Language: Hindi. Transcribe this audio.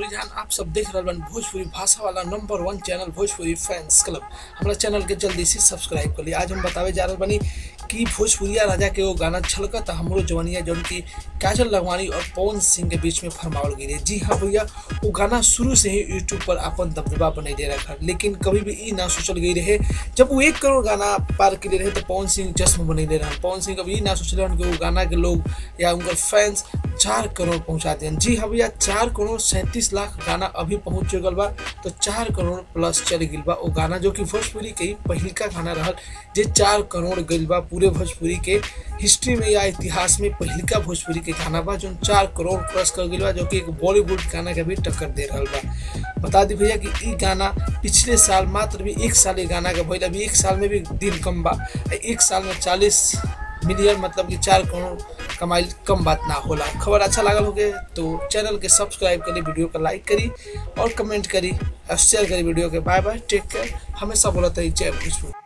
जान आप सब देख रहे बन, भोजपुरी भाषा वाला number one channel Bhojpuri fans club हमारा चैनल के जल्दी से सब्सक्राइब कर लिया आज हम बतावे जा रहे बनी कि भोजपुरिया राजा के वो गाना छलकत हमरो जवानिया जौन की काजल लगवानी और पवन सिंह के बीच में फरमावल गई जी हाँ भैया वो गाना शुरू से ही यूट्यूब पर अपन दबदबा बने दे रखा लेकिन कभी भी ई ना सोचल गई रहे, जब वो एक करोड़ गाना पार के रहे तो पवन सिंह जश्न बने रहे पवन सिंह कभी ना सोचले कि वो गाना के लोग या उनके फैंस चार करोड़ पहुँचा दिए जी हाँ भैया, चार करोड़ सैंतीस लाख गाना अभी पहुँच चुकल बा तो चार करोड़ प्लस चल गई बा वो गाना जो कि भोजपुरी के ही पहिलका गाना रहा जे चार करोड़ गई बा पूरे भोजपुरी के हिस्ट्री में या इतिहास में पहिलका भोजपुरी के गाना बा, जो चार करोड़ क्रॉस कर गई बा जो कि एक बॉलीवुड गाना के भी टक्कर दे रहा बा। बता दी भैया कि ई गाना पिछले साल मात्र भी एक साल ये गाना के भैया अभी एक साल में भी दिन कम बा। एक साल में चालीस मिलियन मतलब कि चार करोड़ कमाई कम बात ना होला। खबर अच्छा लागल होगे तो चैनल के सब्सक्राइब करी, वीडियो को लाइक करी और कमेंट करी और शेयर करी वीडियो के। बाय बाय टेक केयर हमेशा बोलते जय भोजपुर